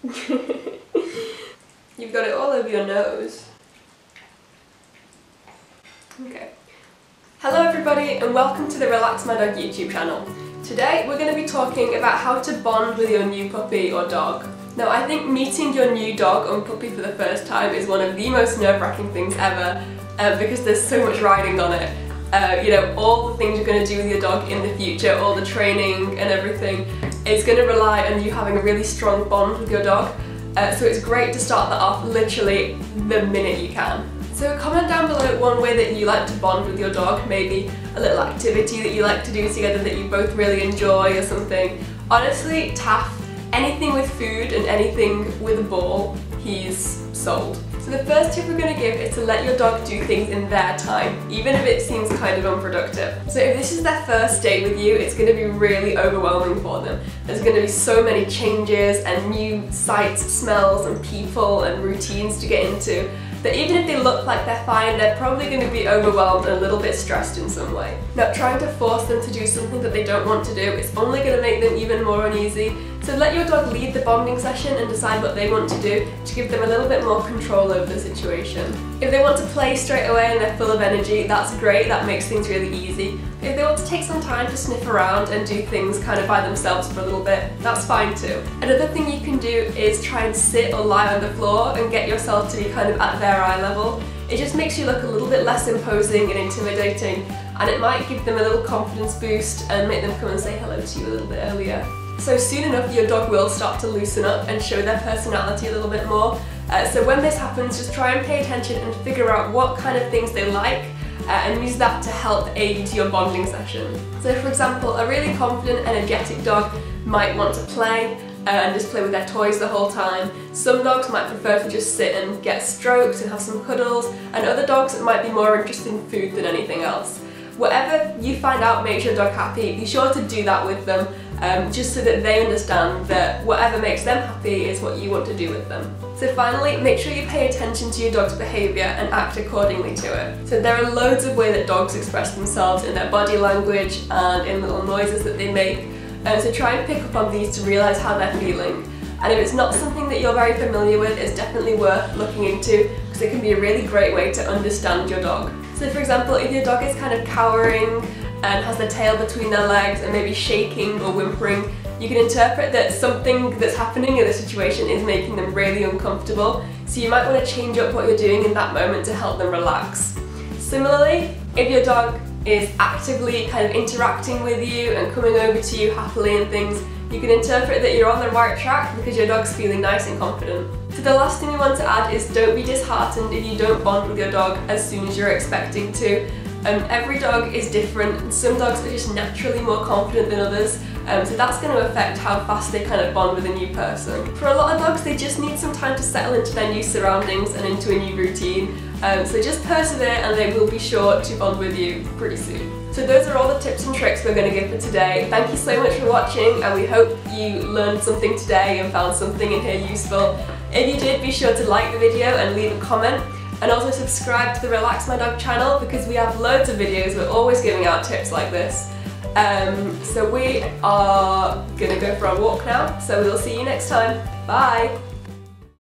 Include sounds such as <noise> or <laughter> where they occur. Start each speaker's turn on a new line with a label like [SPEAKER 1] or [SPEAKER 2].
[SPEAKER 1] <laughs> You've got it all over your nose. Okay. Hello everybody and welcome to the Relax My Dog YouTube channel. Today we're going to be talking about how to bond with your new puppy or dog. Now I think meeting your new dog or puppy for the first time is one of the most nerve-wracking things ever uh, because there's so much riding on it. Uh, you know, all the things you're going to do with your dog in the future, all the training and everything, is going to rely on you having a really strong bond with your dog. Uh, so it's great to start that off literally the minute you can. So comment down below one way that you like to bond with your dog, maybe a little activity that you like to do together that you both really enjoy or something. Honestly, Taff, anything with food and anything with a ball, he's sold. The first tip we're going to give is to let your dog do things in their time, even if it seems kind of unproductive. So if this is their first day with you, it's going to be really overwhelming for them. There's going to be so many changes and new sights, smells and people and routines to get into that even if they look like they're fine, they're probably going to be overwhelmed and a little bit stressed in some way. Now trying to force them to do something that they don't want to do is only going to make them even more uneasy, so let your dog lead the bonding session and decide what they want to do to give them a little bit more control over the situation. If they want to play straight away and they're full of energy, that's great, that makes things really easy. If they want to take some time to sniff around and do things kind of by themselves for a little bit, that's fine too. Another thing you can do is try and sit or lie on the floor and get yourself to be kind of at their eye level. It just makes you look a little bit less imposing and intimidating and it might give them a little confidence boost and make them come and say hello to you a little bit earlier. So soon enough your dog will start to loosen up and show their personality a little bit more. Uh, so when this happens just try and pay attention and figure out what kind of things they like uh, and use that to help aid your bonding session. So for example, a really confident, energetic dog might want to play uh, and just play with their toys the whole time. Some dogs might prefer to just sit and get strokes and have some cuddles, and other dogs might be more interested in food than anything else. Whatever you find out makes your dog happy, be sure to do that with them um, just so that they understand that whatever makes them happy is what you want to do with them. So finally, make sure you pay attention to your dog's behaviour and act accordingly to it. So there are loads of ways that dogs express themselves in their body language and in little noises that they make, and so try and pick up on these to realise how they're feeling. And if it's not something that you're very familiar with, it's definitely worth looking into because it can be a really great way to understand your dog. So for example, if your dog is kind of cowering and has their tail between their legs and maybe shaking or whimpering, you can interpret that something that's happening in the situation is making them really uncomfortable, so you might want to change up what you're doing in that moment to help them relax. Similarly, if your dog is actively kind of interacting with you and coming over to you happily and things, you can interpret that you're on the right track because your dog's feeling nice and confident. So the last thing we want to add is don't be disheartened if you don't bond with your dog as soon as you're expecting to. Um, every dog is different. Some dogs are just naturally more confident than others, um, so that's going to affect how fast they kind of bond with a new person. For a lot of dogs, they just need some time to settle into their new surroundings and into a new routine. Um, so just persevere and they will be sure to bond with you pretty soon. So those are all the tips and tricks we're going to give for today. Thank you so much for watching and we hope you learned something today and found something in here useful. If you did, be sure to like the video and leave a comment and also subscribe to the Relax My Dog channel because we have loads of videos, we're always giving out tips like this. Um, so we are gonna go for a walk now, so we'll see you next time. Bye!